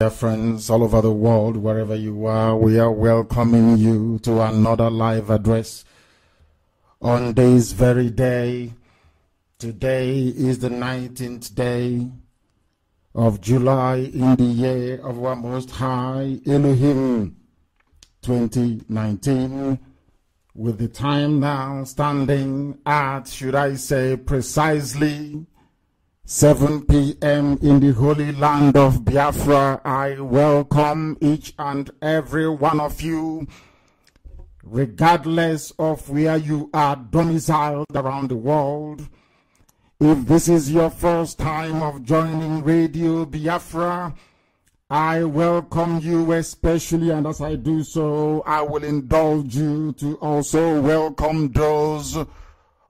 Dear friends all over the world, wherever you are, we are welcoming you to another live address on this very day. Today is the 19th day of July in the year of our Most High Elohim 2019 with the time now standing at, should I say, precisely 7 p.m. in the holy land of Biafra. I welcome each and every one of you, regardless of where you are domiciled around the world. If this is your first time of joining Radio Biafra, I welcome you especially, and as I do so, I will indulge you to also welcome those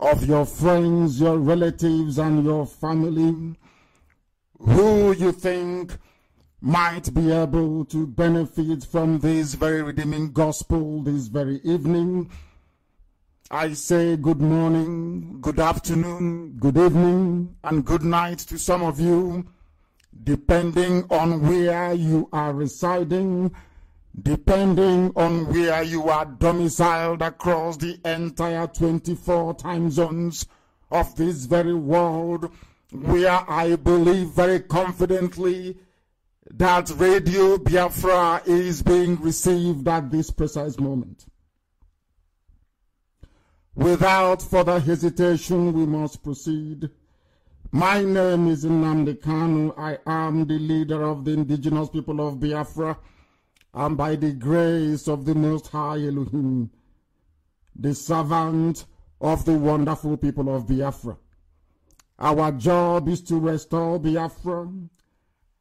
of your friends, your relatives, and your family who you think might be able to benefit from this very redeeming gospel this very evening. I say good morning, good afternoon, good evening, and good night to some of you, depending on where you are residing depending on where you are domiciled across the entire 24 time zones of this very world, where I believe very confidently that Radio Biafra is being received at this precise moment. Without further hesitation, we must proceed. My name is Nnamdi Kanu. I am the leader of the indigenous people of Biafra and by the grace of the Most High Elohim, the servant of the wonderful people of Biafra. Our job is to restore Biafra.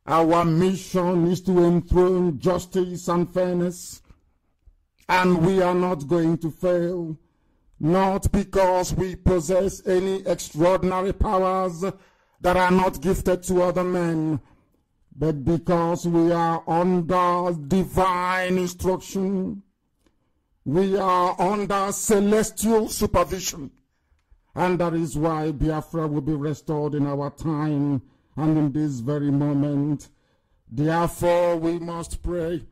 Our mission is to enthrone justice and fairness. And we are not going to fail, not because we possess any extraordinary powers that are not gifted to other men, but because we are under divine instruction, we are under celestial supervision. And that is why Biafra will be restored in our time and in this very moment. Therefore, we must pray.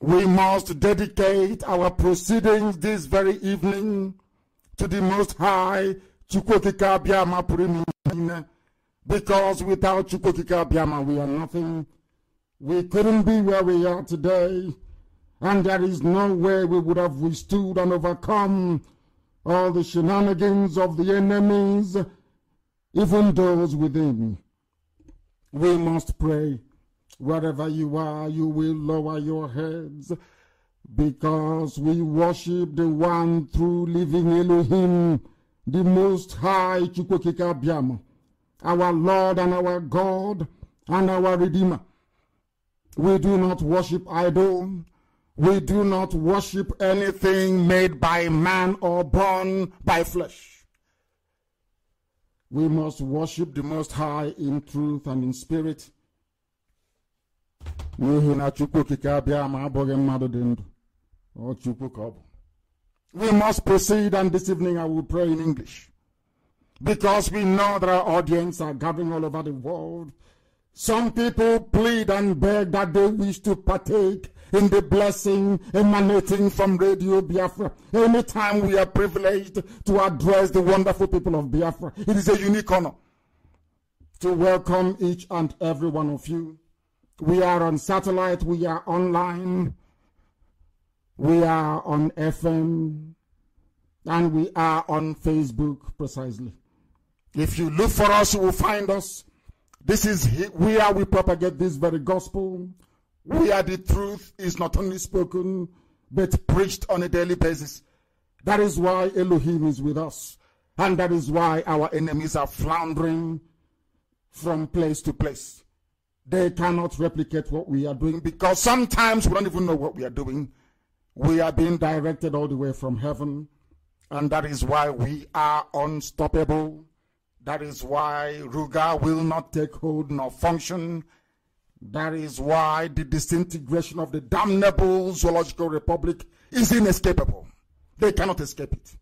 We must dedicate our proceedings this very evening to the Most High, Chukwu Okike Abiama because without Chukwu Okike Abiama, we are nothing. We couldn't be where we are today. And there is no way we would have withstood and overcome all the shenanigans of the enemies, even those within. We must pray. Wherever you are, you will lower your heads because we worship the one true living Elohim, the most high Chukwu Okike Abiama our Lord and our God and our Redeemer. We do not worship idol. We do not worship anything made by man or born by flesh. We must worship the Most High in truth and in spirit. We must proceed and this evening I will pray in English because we know that our audience are gathering all over the world. Some people plead and beg that they wish to partake in the blessing emanating from Radio Biafra. Anytime we are privileged to address the wonderful people of Biafra, it is a unique honor to welcome each and every one of you. We are on satellite, we are online, we are on FM, and we are on Facebook precisely. If you look for us, you will find us. This is where we propagate this very gospel, where the truth is not only spoken, but preached on a daily basis. That is why Elohim is with us. And that is why our enemies are floundering from place to place. They cannot replicate what we are doing because sometimes we don't even know what we are doing. We are being directed all the way from heaven. And that is why we are unstoppable. That is why Ruga will not take hold nor function. That is why the disintegration of the damnable zoological republic is inescapable. They cannot escape it.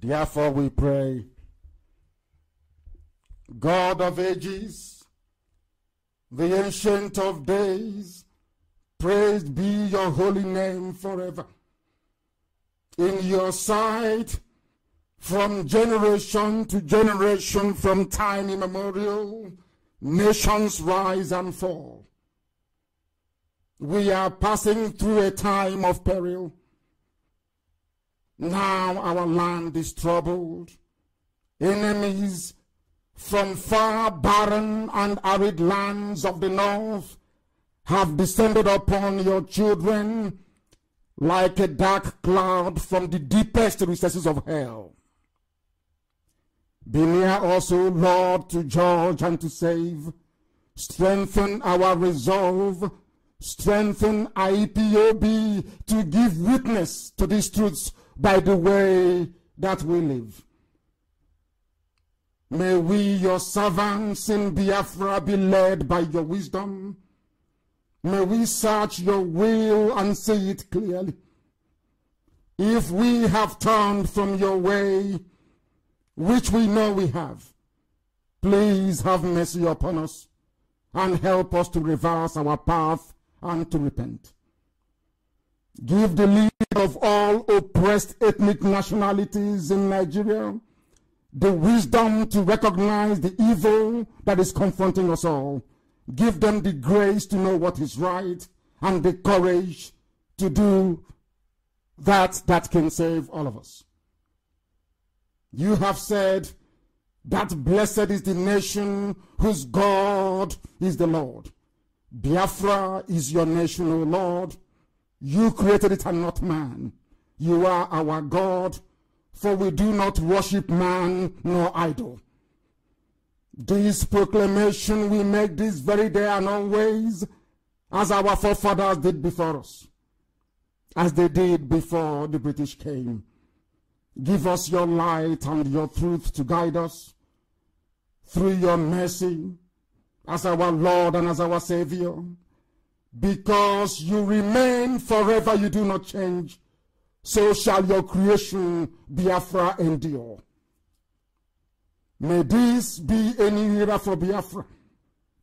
Therefore, we pray, God of ages, the Ancient of Days. Praised be your holy name forever. In your sight, from generation to generation, from time immemorial, nations rise and fall. We are passing through a time of peril. Now our land is troubled. Enemies from far barren and arid lands of the north have descended upon your children like a dark cloud from the deepest recesses of hell. Be near also, Lord, to judge and to save. Strengthen our resolve. Strengthen IPOB to give witness to these truths by the way that we live. May we, your servants in Biafra, be led by your wisdom. May we search your will and see it clearly. If we have turned from your way, which we know we have, please have mercy upon us and help us to reverse our path and to repent. Give the leader of all oppressed ethnic nationalities in Nigeria the wisdom to recognize the evil that is confronting us all. Give them the grace to know what is right and the courage to do that that can save all of us. You have said that blessed is the nation whose God is the Lord. Biafra is your nation, O Lord. You created it and not man. You are our God for we do not worship man nor idol. This proclamation we make this very day and always, as our forefathers did before us, as they did before the British came. Give us your light and your truth to guide us through your mercy as our Lord and as our Savior. Because you remain forever, you do not change so shall your creation Biafra endure. May this be an era for Biafra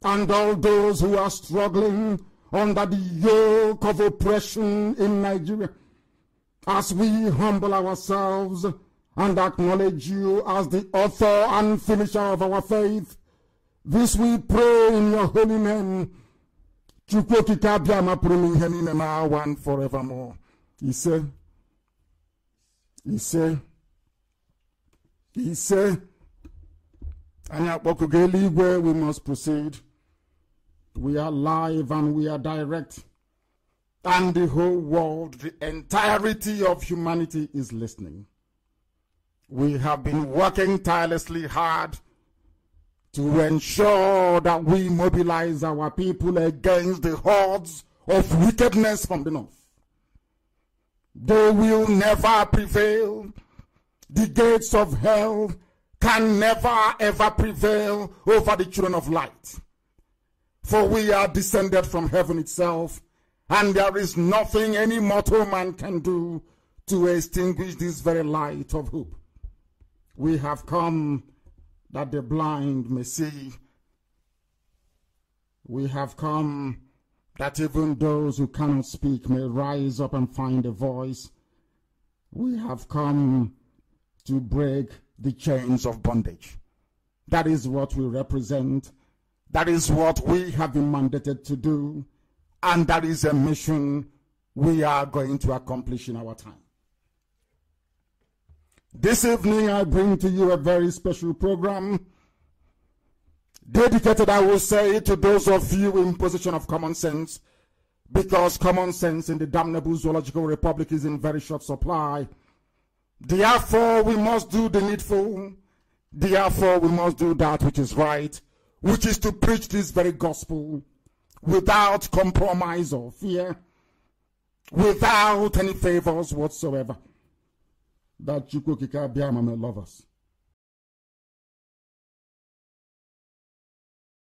and all those who are struggling under the yoke of oppression in Nigeria. As we humble ourselves and acknowledge you as the author and finisher of our faith, this we pray in your holy name. Chukwu okike abịa mapụrụ ihe niile n'awa and forevermore. Ise. ise ise anyị eluigwe we must proceed we are live and we are direct and the whole world the entirety of humanity is listening we have been working tirelessly hard to ensure that we mobilize our people against the hordes of wickedness from the north they will never prevail. The gates of hell can never ever prevail over the children of light. For we are descended from heaven itself, and there is nothing any mortal man can do to extinguish this very light of hope. We have come that the blind may see. We have come that even those who cannot speak may rise up and find a voice. We have come to break the chains of bondage. That is what we represent. That is what we have been mandated to do. And that is a mission we are going to accomplish in our time. This evening, I bring to you a very special program dedicated, I will say, to those of you in position of common sense, because common sense in the damnable zoological republic is in very short supply. Therefore, we must do the needful. Therefore, we must do that which is right, which is to preach this very gospel without compromise or fear, without any favors whatsoever. That Chukwu Okike Abiama may love us.